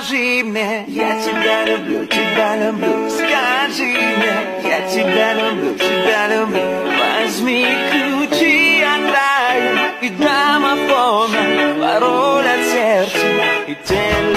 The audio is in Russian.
скажи мне. Я тебя люблю, тебя люблю Скажи мне, я тебя люблю, тебя люблю. Возьми ключи от рая и домофона Пароль от сердца. И телефона